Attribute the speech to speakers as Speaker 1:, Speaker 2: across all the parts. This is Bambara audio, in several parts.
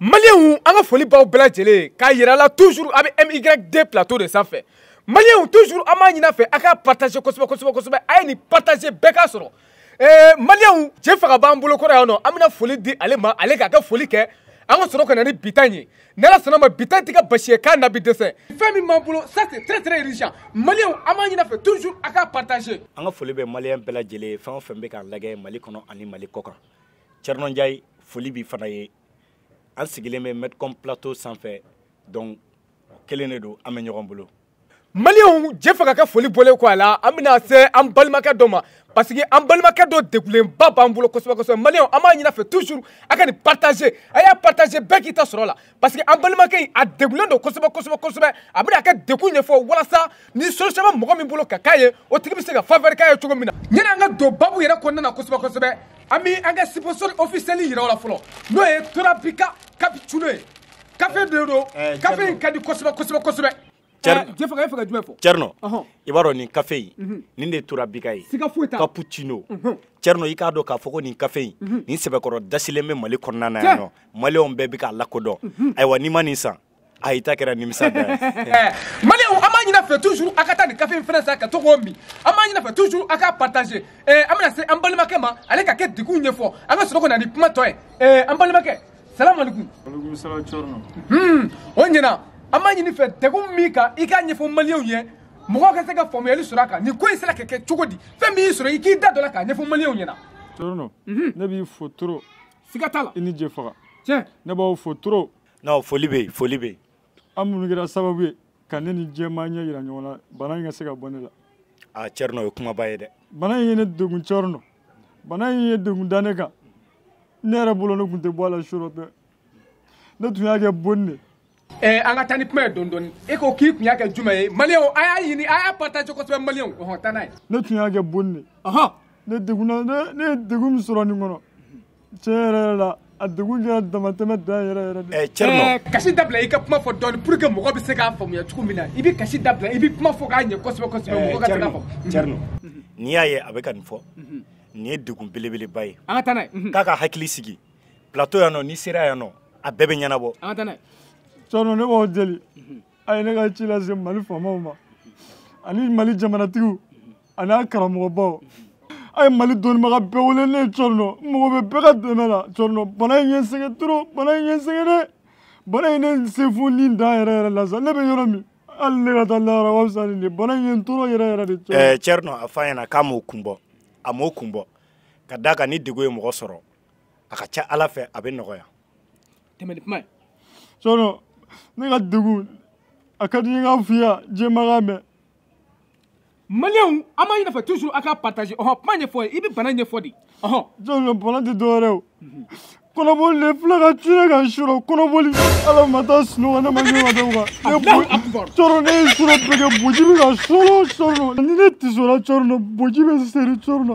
Speaker 1: maliyɛnw an ka foli baw bɛɛ lajɛlen k'a yira la toujours a bɛ myd plateau de sanfɛ maliyɛnw toujours an b'a ɲin'a fɛ a ka partage kosɛbɛ kosɛbɛ kosɛbɛ a ye nin partage bɛɛ k'a sɔrɔ eh, maliyɛnw cɛ faga b'an bolo kɔrɔ yan nɔ an bɛna foli di ale ma ale k'a ka foli kɛ an ka sɔrɔ ka na ni bitan ye n'ala sɔnna ma bitan tɛ ka basi ye k'a na bi dɛsɛ fɛn min b'an bolo ça c'est très très urgent maliyɛnw an b'a ɲin'a fɛ toujours a k'a partage
Speaker 2: an ka foli bɛ maliyɛn bɛɛ lajɛlen fɛn o fɛn bɛ k'an lagɛ mali kɔnɔ ani mali kɔ kan Thierno Ndiaye foli b'i fana ye an sigilen bɛ Metcom plateau sanfɛ donc o kelen de don an bɛ ɲɔgɔn bolo.
Speaker 1: Maliyɛnw je fɛ ka kɛ foli bɔlen kɔ a la an bɛna se an balimakɛ dɔ ma parce que an balimakɛ dɔ degulenba b'an bolo kosɛbɛ kosɛbɛ maliyɛnw an b'a ɲini a fɛ toujours a ka nin partager a y'a partager bɛɛ k'i ta sɔrɔ a la parce que an balimakɛ in a degulen don kosɛbɛ kosɛbɛ kosɛbɛ a bɛna a ka degun ɲɛfɔ walasa ni solution bɛ mɔgɔ min bolo ka k'a ye o tigi bɛ se ka faveur k'a ye cogo min na yanni an ka don babu yɛrɛ kɔnɔna na kosɛbɛ kosɛbɛ an bɛ an ka sponsor officiel yira o la fɔlɔ n'o ye torabika kapiculo ye kafe de don kafe in ka di kosɛbɛ kosɛbɛ kosɛbɛ
Speaker 2: Cerno i b'a dɔn nin kafe in mhm. nin de tora bika ye
Speaker 1: kapucino
Speaker 2: mhm. Cerno i k'a dɔn k'a fɔ ko nin kafe in mhm. nin sɛbɛkɔrɔ dasilen bɛ Mali kɔnɔna na yan nɔ maliyɛnw bɛɛ bɛ k'a lakodɔn ayiwa n'i ma nin san a i ta kɛra nimisa da ye
Speaker 1: maliyɛnw an b'a ɲin'a fɛ toujours a ka taa nin kafe in fana san ka to k'o min an b'a ɲin'a fɛ toujours a k'a partager an bɛna se an balimakɛ ma ale ka kɛ degun ɲɛfɔ an ka sɔrɔ ka na ni kuma tɔ ye an balimakɛ salamu alaikum
Speaker 3: alaikum salam corno hmm
Speaker 1: o ɲɛna an b'a ɲini fɛ degun min kan i k'a ɲɛfɔ maliyɛnw ye mɔgɔw ka se ka faamuyali sɔrɔ a kan nin ko in sera ka kɛ cogo di fɛn min y'i sɔrɔ i k'i da dɔ la k'a ɲɛfɔ maliyɛnw ɲɛna
Speaker 3: corno mhm. ne b'i fo trop
Speaker 1: siga t'a la
Speaker 3: i ni je faga
Speaker 1: tiɲɛ
Speaker 3: ne b'aw fo trop
Speaker 2: non foli bɛ yen foli bɛ yen
Speaker 3: an minnu kɛra sababu ye ka ne ni jɛma ɲɛ yira ɲɔgɔn na bana in ka se ka bɔ ne la
Speaker 2: a cɛri nɔ ye kumaba ye dɛ
Speaker 3: bana in ye ne degun cɛri nɔ bana in ye degun da ne kan ne yɛrɛ bolo ne tun tɛ bɔ a la surɔ bɛɛ ne tun y'a kɛ bonni de Eh,
Speaker 1: an ka taa ni kuma ye dɔɔni dɔɔni e ko k'i tun y'a kɛ jumɛn ye maliyɛnw a y'a ɲini a y'a partage kosɛbɛ maliyɛnw ɔhɔn taa n'a ye
Speaker 3: ne tun y'a kɛ bonni de ne degunna ne ye degun min sɔrɔ nin kɔnɔ a dugu jɛra damatɛmɛ dan yɛrɛ yɛrɛ de.
Speaker 2: ɛɛ cɛrɛ ma.
Speaker 1: ɛɛ kasi dabila i ka kuma fɔ dɔɔni pour que mɔgɔ bɛ se k'a faamuya cogo min na i bɛ kasi dabila i bɛ kuma fɔ k'a ɲɛ kosɛbɛ kosɛbɛ mɔgɔ ka se k'a faamu.
Speaker 2: cɛrɛ nɔ n'i y'a ye a bɛ ka nin fɔ nin ye degun belebeleba ye.
Speaker 1: an ka taa n'a ye.
Speaker 2: k'a ka hakili sigi plateau yan nɔ n'i sera yan nɔ a bɛɛ bɛ ɲɛnabɔ.
Speaker 1: an ka taa n'a ye.
Speaker 3: cɛrɛ ne b'aw deli a ye ne ka ci lase mali faamaw ma ani mali jamanatigiw. a n'a karamɔgɔbaw a ye mali dɔnnibaga bɛɛ wele ne ye cɔrinɔ mɔgɔ bɛ bɛɛ ka dɛmɛ la cɔrinɔ bana in ye n sɛgɛn toro bana in ye n sɛgɛn dɛ bana in ne n se fo ni n dan yɛrɛ yɛrɛ la sa ne bɛ yɔrɔ min hali ne ka taa lahara wa fisa nin de bana in ye n toro yɛrɛ yɛrɛ de cɔrinɔ
Speaker 2: ɛɛ eh, cɛrinɔ a fɔ a ɲɛna k'a m'o kun bɔ a m'o kun bɔ ka d'a kan ni degun ye mɔgɔ sɔrɔ a ka ca ala fɛ a bɛ nɔgɔya
Speaker 1: tɛmɛ ni kuma ye
Speaker 3: cɔrinɔ ne ka degun a ka di n ye n k'a f'i ye a diɲɛ ma k'a mɛn
Speaker 1: maliyɛnw an b'a ɲinafɛ toujours a ka partage ɔhɔn kuma ɲɛfɔ ye i bɛ bana ɲɛfɔ de ɔhɔn
Speaker 3: jɔnjɔ bana tɛ dɔwɛrɛ o kɔnɔboli de filɛ ka tiɲɛ ka sɔrɔ kɔnɔboli ala ma taa sunɔgɔ ne ma ɲɛ ka dɔw kan cɔrɔ ne ye sɔrɔ bɛɛ kɛ boji bɛ ka sɔrɔ sɔrɔ ni ne tisora cɔrɔ na boji bɛ seri cɔrɔ
Speaker 1: na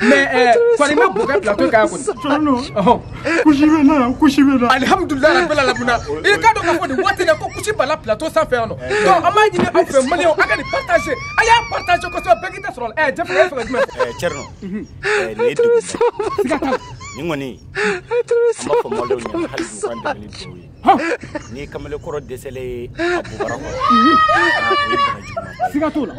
Speaker 1: mais eh, kɔni bɛ bokɛ plateau kan kɔni
Speaker 3: kusi bɛ na kusi bɛ na
Speaker 1: alihamudulilayi rabbil alamin i ka dɔn k'a fɔ nin waati la ko kusi b'a la plateau sanfɛ yan nɔ donc an b'a ɲini aw fɛ maliyɛnw a ka nin partager a y'a partager kosɛbɛ bɛɛ k'i ta sɔrɔ la ɛ jɛfɛ bɛ fɛ ka jumɛn fɔ.
Speaker 2: cɛrino nin ye dugu nin kɔni an b'a fɔ maliyɛnw ɲɛna hali bi u ka dɛmɛ ni dugawu ye. n'i ye kamalen kɔrɔ dɛsɛlen ye a bobara kɔrɔ o ye bana juguman ba ye.
Speaker 1: siga t'o la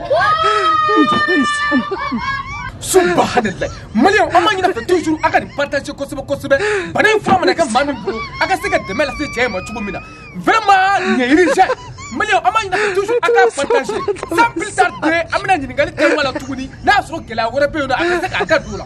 Speaker 1: subahanallahi maliyɛnw an b'a ɲini a fɛ toujours a ka nin partage kosɛbɛ kosɛbɛ bana in fura mana kɛ maa min bolo a ka se ka dɛmɛ lase cɛ in ma cogo min na vraiment nin ye urgent maliyɛnw an b'a ɲini a fɛ toujours a k'a partage sans plus tarder an bɛna ɲininkali kɛ ɲɔgɔn la tuguni n'a y'a sɔrɔ gɛlɛya wɛrɛ bɛ yen nɔ a ka se k'a da don o la